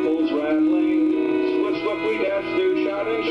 apples rattling. Swish, look, we dash through shouting.